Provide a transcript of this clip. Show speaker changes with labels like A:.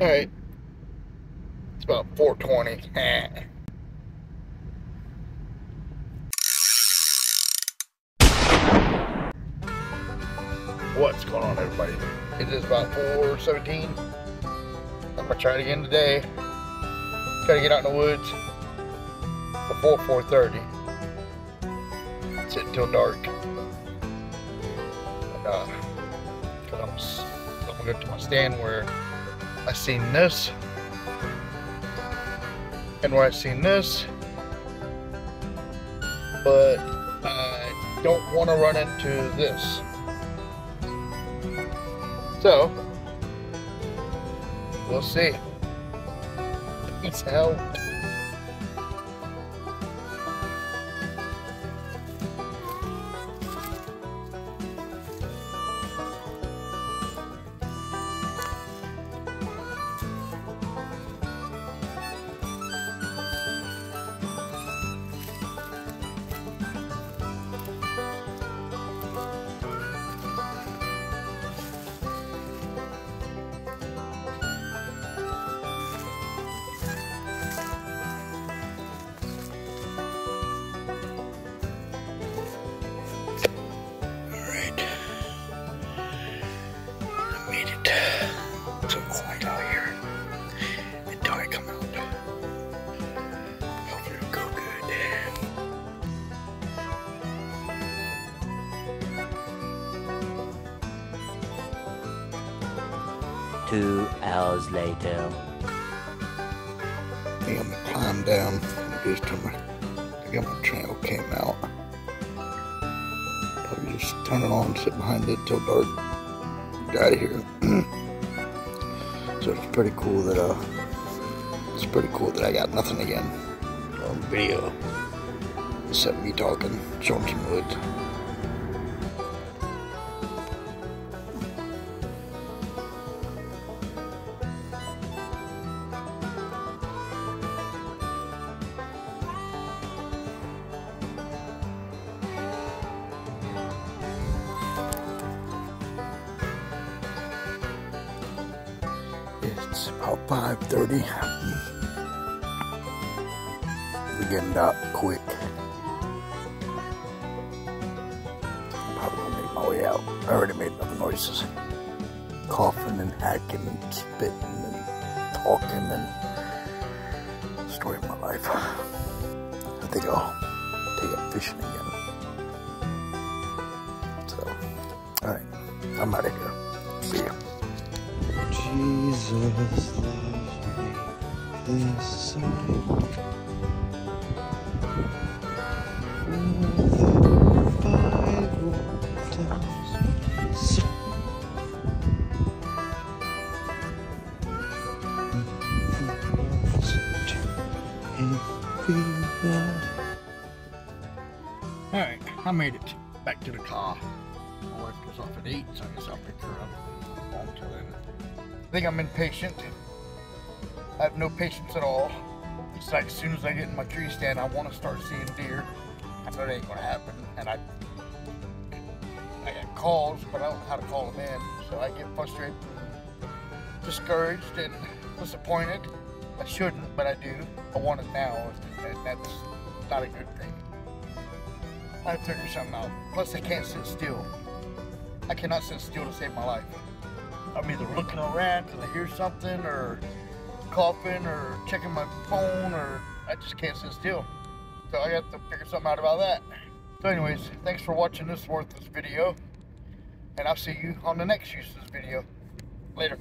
A: Alright. It's about 420. What's going on everybody? It is about 417. I'm gonna try it again today. To get out in the woods before 430. Sit until dark. And, uh, I'm, I'm gonna go to my stand where I seen this and where I've seen this, but I don't want to run into this. So, we'll see. Peace out.
B: Two hours later.
A: I'm gonna climb down just till my, I think my trail came out. Probably just turn it on, sit behind it till dark. Of here. so it's pretty cool that uh, it's pretty cool that I got nothing again on video. Except me talking, showing some woods. It's about 5.30. We're getting dark quick. Probably gonna make my way out. I already made enough noises. Coughing and hacking and spitting and talking and story of my life. I think I'll take up fishing again. So, alright. I'm out of here. See ya.
C: Jesus loved me this side.
A: Alright, I made it. Back to the car. Wife goes off at 8, so I guess I'll pick her up. Then. I think I'm impatient. I have no patience at all. It's like as soon as I get in my tree stand, I want to start seeing deer. I know that ain't going to happen. And I, I got calls, but I don't know how to call them in. So I get frustrated, discouraged, and disappointed. I shouldn't, but I do. I want it now, and that's not a good thing. I have to figure something out. Plus, I can't sit still. I cannot sit still to save my life. I'm either looking around because I hear something, or coughing, or checking my phone, or I just can't sit still. So I got to figure something out about that. So anyways, thanks for watching this worthless video. And I'll see you on the next useless video. Later.